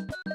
え?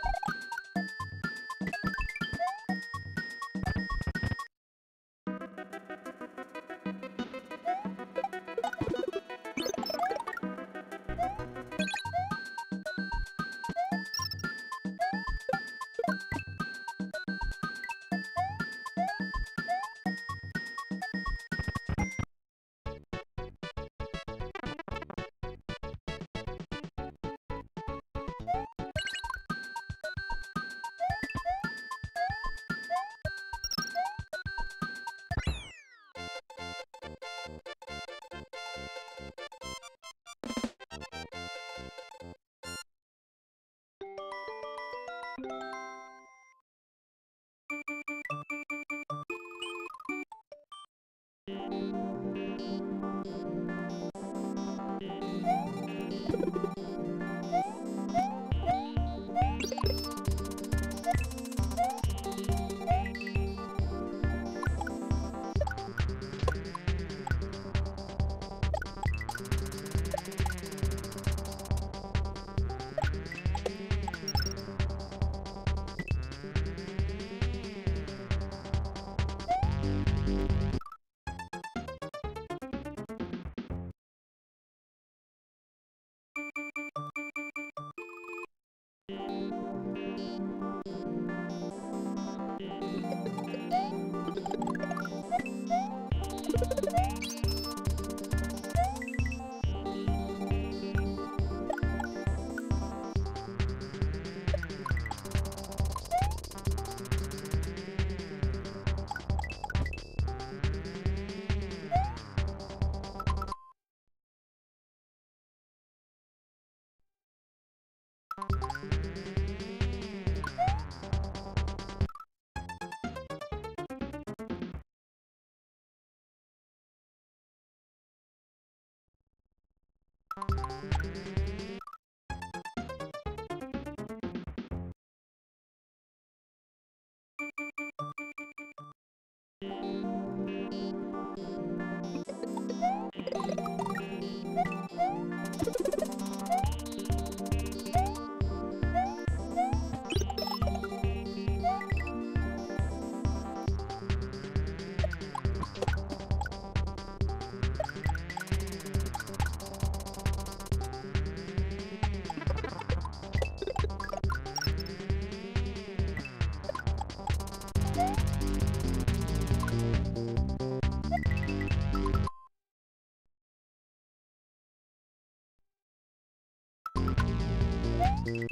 Thank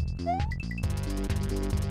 you.